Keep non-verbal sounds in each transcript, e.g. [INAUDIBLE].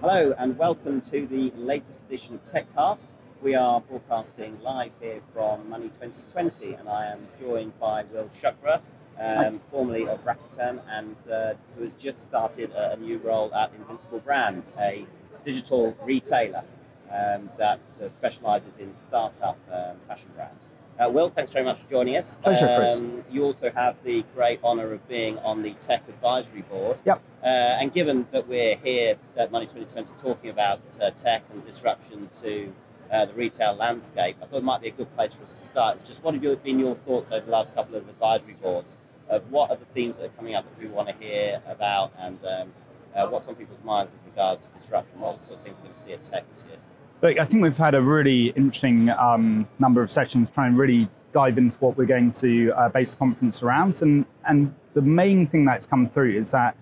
Hello and welcome to the latest edition of TechCast. We are broadcasting live here from Money 2020 and I am joined by Will Shuckburgh, um, formerly of Rakuten and uh, who has just started a, new role at Invincible Brands, a digital retailer um, that uh, specializes in startup um, fashion brands. Uh, Will, thanks very much for joining us. Pleasure, Chris. Um, you also have the great honour of being on the Tech Advisory Board. Yep. Uh, and given that we're here at Money 2020 talking about uh, tech and disruption to uh, the retail landscape, I thought it might be a good place for us to start. It's just what have been your thoughts over the last couple of advisory boards of what are the themes that are coming up that we want to hear about and um, uh, what's on people's minds with regards to disruption, what sort of things we're going to see at tech this year? Look, I think we've had a really interesting um, number of sessions trying to really dive into what we're going to uh, base the conference around. And, and the main thing that's come through is that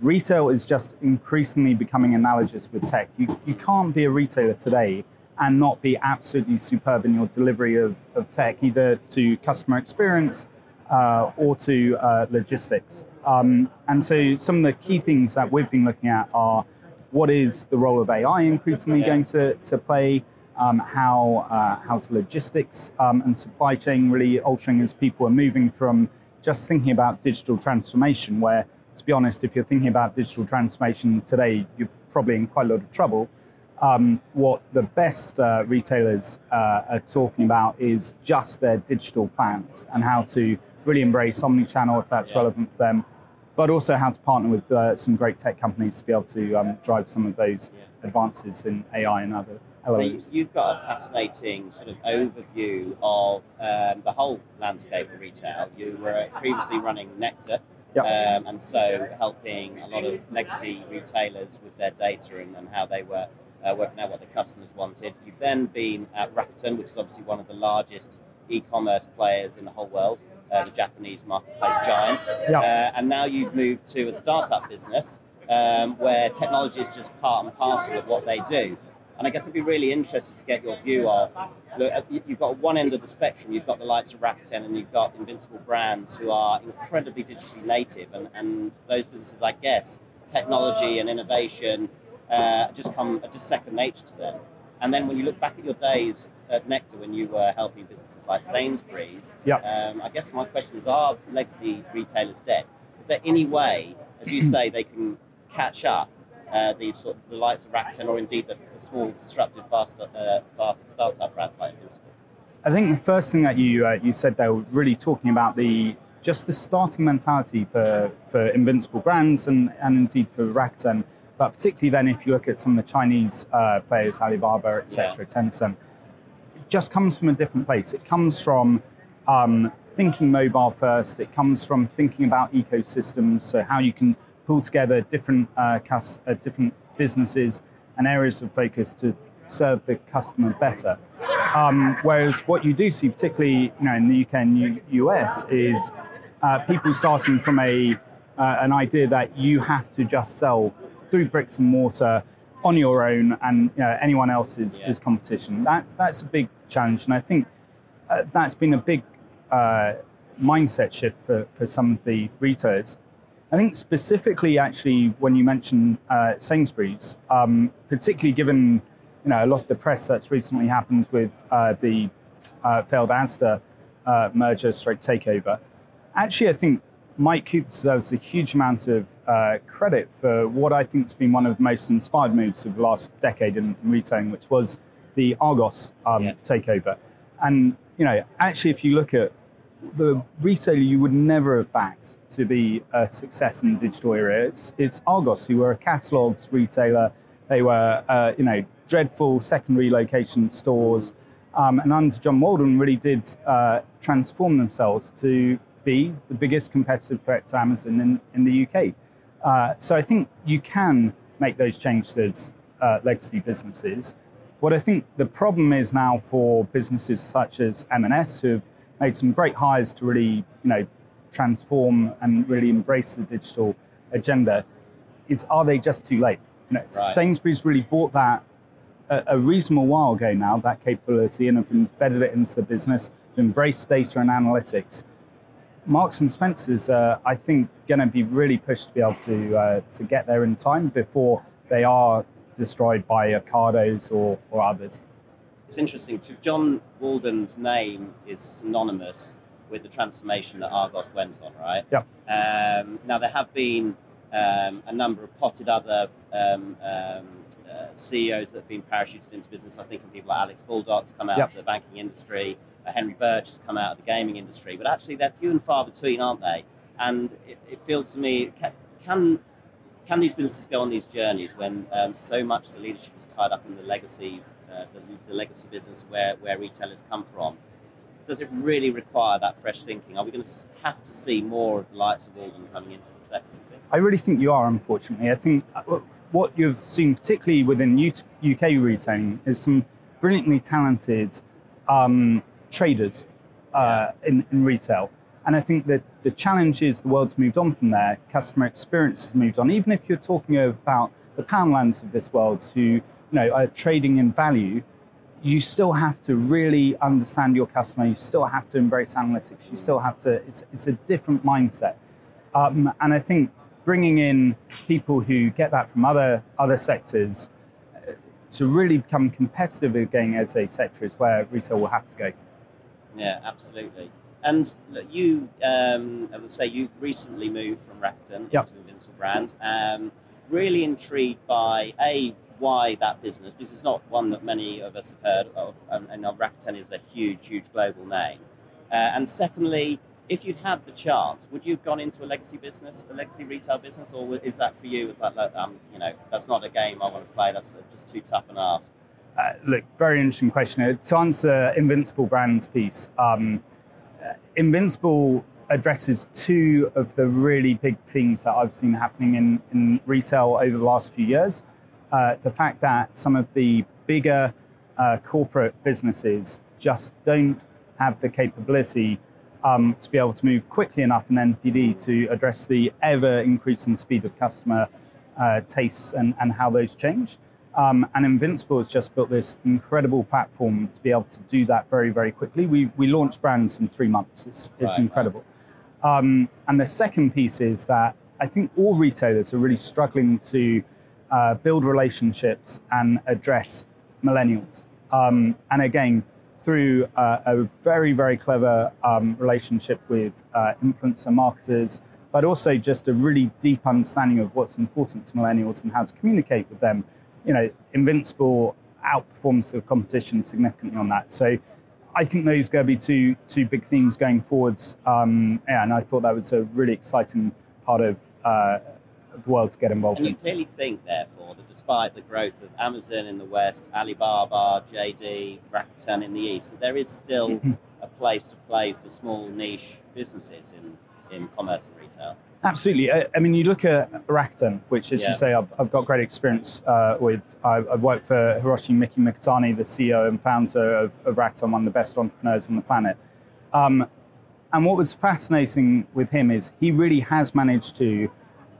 retail is just increasingly becoming analogous with tech. You, you can't be a retailer today and not be absolutely superb in your delivery of, of tech, either to customer experience uh, or to uh, logistics. Um, and so some of the key things that we've been looking at are what is the role of AI increasingly going to, to play? Um, how uh, how's logistics um, and supply chain really altering as people are moving from just thinking about digital transformation, where to be honest, if you're thinking about digital transformation today, you're probably in quite a lot of trouble. Um, what the best uh, retailers uh, are talking about is just their digital plans and how to really embrace omni-channel if that's relevant for them, but also how to partner with uh, some great tech companies to be able to um, drive some of those advances in AI and other elements. So You've got a fascinating sort of overview of um, the whole landscape of retail. You were previously running Nectar, yep. um, and so helping a lot of legacy retailers with their data and, and how they were uh, working out what the customers wanted. You've then been at Rakuten, which is obviously one of the largest e-commerce players in the whole world uh, the Japanese marketplace giant. Uh, and now you've moved to a startup business um, where technology is just part and parcel of what they do. And I guess I'd be really interested to get your view of look, uh, you've got one end of the spectrum, you've got the likes of Rakuten and you've got Invincible Brands who are incredibly digitally native. And, and those businesses, I guess, technology and innovation uh, just come just second nature to them. And then when you look back at your days at Nectar when you were helping businesses like Sainsbury's, yep. Um, I guess my question is: Are legacy retailers dead? Is there any way, as you say, they can catch up uh, these sort of the likes of Rakuten or indeed the, the small disruptive fast uh, fast startup brands like Invincible? I think the first thing that you uh, you said there, really talking about the just the starting mentality for for Invincible brands and and indeed for Rakuten. But particularly then, if you look at some of the Chinese uh, players, Alibaba, etc., yeah. Tencent, just comes from a different place. It comes from um, thinking mobile first. It comes from thinking about ecosystems, so how you can pull together different uh, cus- uh, different businesses and areas of focus to serve the customer better. Um, whereas what you do see, particularly you know in the UK and U- US, is uh, people starting from a uh, an idea that you have to just sell through bricks and mortar on your own and you know, anyone else's is, yeah. is competition. That, that's a big challenge. And I think uh, that's been a big uh, mindset shift for, for some of the retailers. I think specifically, actually, when you mentioned uh, Sainsbury's, um, particularly given you know a lot of the press that's recently happened with uh, the uh, failed Asda uh, merger stroke takeover, actually, I think Mike Coupe deserves a huge amount of uh, credit for what I think has been one of the most inspired moves of the last decade in, in retailing, which was the Argos um, yeah. takeover. And you know, actually, if you look at the retailer you would never have backed to be a success in the digital era, it's, it's Argos, who were a catalogs retailer. They were, uh, you know, dreadful secondary location stores. Um, and under John Walden really did uh, transform themselves to be the biggest competitive threat to Amazon in, in the UK. Uh, so I think you can make those changes as uh, legacy businesses. What I think the problem is now for businesses such as M&S who have made some great hires to really, you know, transform and really embrace the digital agenda, is are they just too late? You know, right. Sainsbury's really bought that a, a, reasonable while ago now, that capability, and have embedded it into the business to embrace data and analytics. Marks and Spencer's, uh, I think, going to be really pushed to be able to uh, to get there in time before they are destroyed by Ocados or, or others. It's interesting because John Walden's name is synonymous with the transformation that Argos went on, right? Yeah. Um, now there have been um, a number of potted other um, um, CEOs that have been parachuted into business. I think of people like Alex Baldock's come out yep. of the banking industry, uh, Henry Birch has come out of the gaming industry, but actually they're few and far between, aren't they? And it, it feels to me, can can these businesses go on these journeys when um, so much of the leadership is tied up in the legacy, uh, the, the legacy business where, where retailers come from? does it really require that fresh thinking? Are we going to have to see more of the likes of Walden coming into the sector? I really think you are, unfortunately. I think uh, what you've seen, particularly within UK retailing, is some brilliantly talented um, traders uh, in, in, retail. And I think that the challenge is the world's moved on from there. Customer experience has moved on. Even if you're talking about the Poundlands of this world who you know, are trading in value, you still have to really understand your customer. You still have to embrace analytics. You still have to, it's, it's a different mindset. Um, and I think bringing in people who get that from other, other sectors uh, to really become competitive again as a sector is where retail will have to go. Yeah, absolutely. And look, you, um, as I say, you've recently moved from Rakuten yep. into Invincible Brands. Um, really intrigued by a why that business, because it's not one that many of us have heard of, and, and Rakuten is a huge, huge global name. Uh, and secondly, if you'd had the chance, would you have gone into a legacy business, a legacy retail business, or is that for you? It's like, um, you know, that's not a game I want to play. That's just too tough an ask. Uh, look, very interesting question. Uh, to answer Invincible Brands piece, um, uh, Invincible addresses two of the really big themes that I've seen happening in, in retail over the last few years uh, the fact that some of the bigger uh, corporate businesses just don't have the capability um, to be able to move quickly enough in NPD to address the ever increasing speed of customer uh, tastes and, and how those change. Um, and Invincible has just built this incredible platform to be able to do that very, very quickly. We, we launched brands in three months. It's, it's right, incredible. Um, and the second piece is that I think all retailers are really struggling to uh, build relationships and address millennials. Um, and again, through uh, a very, very clever um, relationship with uh, influencer marketers, but also just a really deep understanding of what's important to millennials and how to communicate with them. You know, Invincible outperforms the competition significantly on that. So I think those are going to be two two big themes going forwards. Um, yeah, and I thought that was a really exciting part of uh, the world to get involved and in. you clearly think, therefore, that despite the growth of Amazon in the West, Alibaba, JD, Rakuten in the East, that there is still [LAUGHS] a place to play for small niche businesses in, in commerce and retail. Absolutely. I, I mean, you look at Rakuten, which, as yeah. you say, I've, I've got great experience uh, with. I, have worked for Hiroshi Miki Mikitani, the CEO and founder of, of Rakuten, one of the best entrepreneurs on the planet. Um, and what was fascinating with him is he really has managed to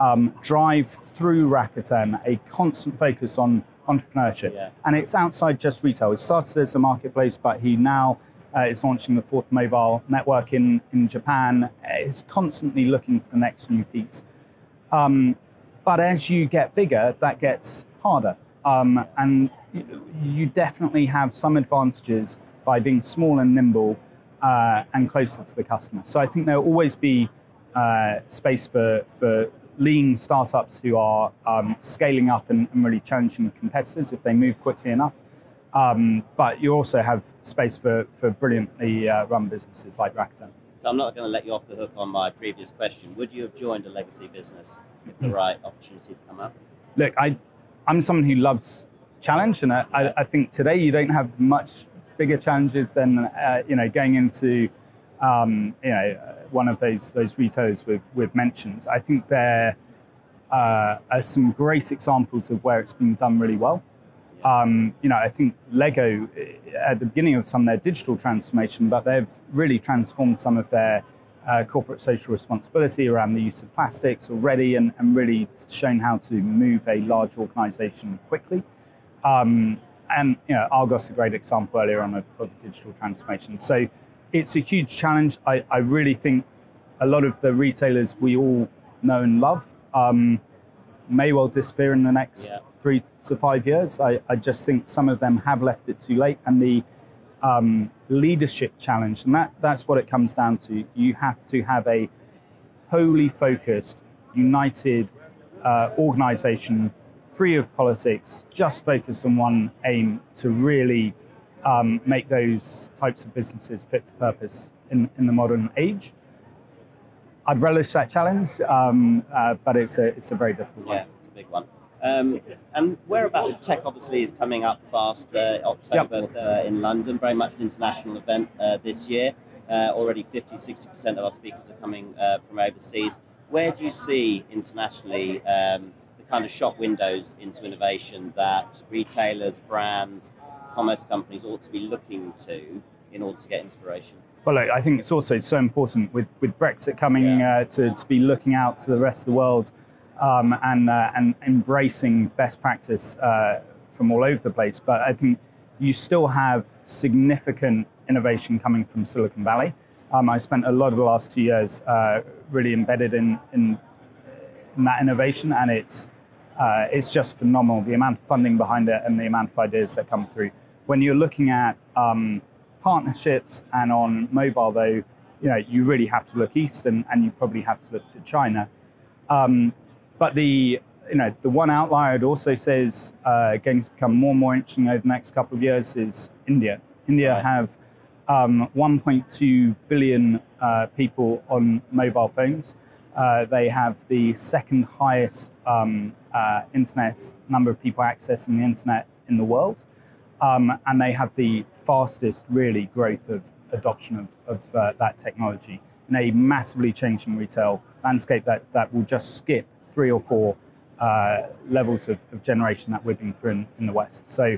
um, drive through Rakuten a constant focus on entrepreneurship. Yeah. And it's outside just retail. It started as a marketplace, but he now uh, is launching the fourth mobile network in, in Japan. Is constantly looking for the next new piece. Um, but as you get bigger, that gets harder. Um, and you definitely have some advantages by being small and nimble uh, and closer to the customer. So I think there'll always be uh, space for, for lean startups who are um, scaling up and, and, really challenging competitors if they move quickly enough. Um, but you also have space for, for brilliantly uh, run businesses like Rakuten. So I'm not going to let you off the hook on my previous question. Would you have joined a legacy business if the right opportunity had come up? Look, I, I'm someone who loves challenge, and I, I, I think today you don't have much bigger challenges than uh, you know going into um, you know one of those those retailers with with mentioned. I think there uh, are some great examples of where it's been done really well. Um, you know, I think Lego at the beginning of some of their digital transformation, but they've really transformed some of their uh, corporate social responsibility around the use of plastics already, and, and really shown how to move a large organisation quickly. Um, and you know, Argos is a great example earlier on of, of digital transformation. So it's a huge challenge. I, I really think a lot of the retailers we all know and love um, may well disappear in the next yeah. three to five years. I, I just think some of them have left it too late, and the um, leadership challenge, and that, that's what it comes down to. You have to have a wholly focused, united uh, organization, free of politics, just focused on one aim to really um, make those types of businesses fit for purpose in, in the modern age. I'd relish that challenge, um, uh, but it's a, it's a very difficult one. Yeah, it's a big one. Um, and whereabout tech obviously is coming up fast. Uh, October yep. uh, in London, very much an international event uh, this year. Uh, already 50, 60% of our speakers are coming uh, from overseas. Where do you see internationally um, the kind of shop windows into innovation that retailers, brands, commerce companies ought to be looking to in order to get inspiration? Well, look, I think it's also so important with, with Brexit coming yeah. uh, to, to be looking out to the rest of the world um, and, uh, and embracing best practice uh, from all over the place. But I think you still have significant innovation coming from Silicon Valley. Um, I spent a lot of the last two years uh, really embedded in, in, in, that innovation, and it's, uh, it's just phenomenal the amount of funding behind it and the amount of ideas that come through. When you're looking at um, partnerships and on mobile, though, you know, you really have to look east and, and you probably have to look to China. Um, but the you know the one outlier I'd also say is uh, going to become more and more interesting over the next couple of years is India. India right. have um, 1.2 billion uh, people on mobile phones. Uh, they have the second highest um, uh, internet number of people accessing the internet in the world, um, and they have the fastest really growth of adoption of, of uh, that technology in a massively changing retail landscape that, that will just skip three or four uh, levels of, of, generation that we've been through in, in the West. So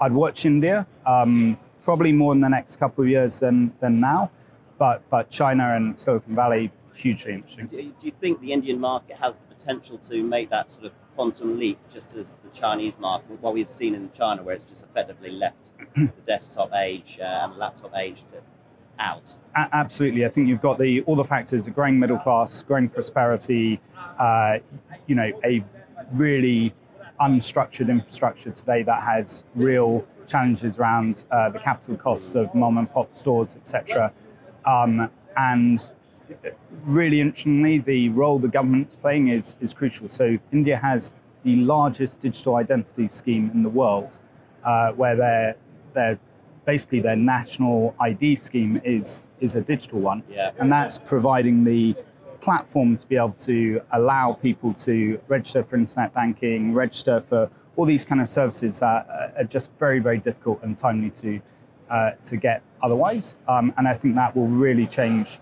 I'd watch India, um, probably more in the next couple of years than, than now, but, but China and Silicon Valley, hugely interesting. Do, do you think the Indian market has the potential to make that sort of quantum leap, just as the Chinese market, what we've seen in China, where it's just effectively left [CLEARS THROAT] the desktop age uh, and laptop age to out. A- absolutely, I think you've got the all the factors: a growing middle class, growing prosperity, uh, you know, a really unstructured infrastructure today that has real challenges around uh, the capital costs of mom and pop stores, etc. Um, and really interestingly, the role the government's playing is, is crucial. So India has the largest digital identity scheme in the world, uh, where they're, they're basically their national ID scheme is is a digital one, yeah. and that's providing the platform to be able to allow people to register for internet banking, register for all these kind of services that are just very very difficult and timely to uh, to get otherwise. Um, and I think that will really change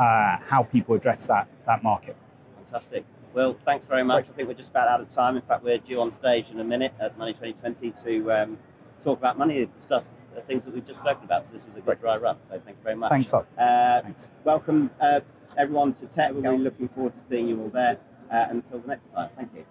uh, how people address that that market. Fantastic. Well, thanks very much. I think we're just about out of time. In fact, we're due on stage in a minute at Money 2020 to um, talk about money stuff the things that we've just spoken about. So this was a good dry run. So thank you very much. Thanks, uh, Thanks. Welcome uh, everyone to Tech. We're really looking forward to seeing you all there. Uh, until the next time. Thank you.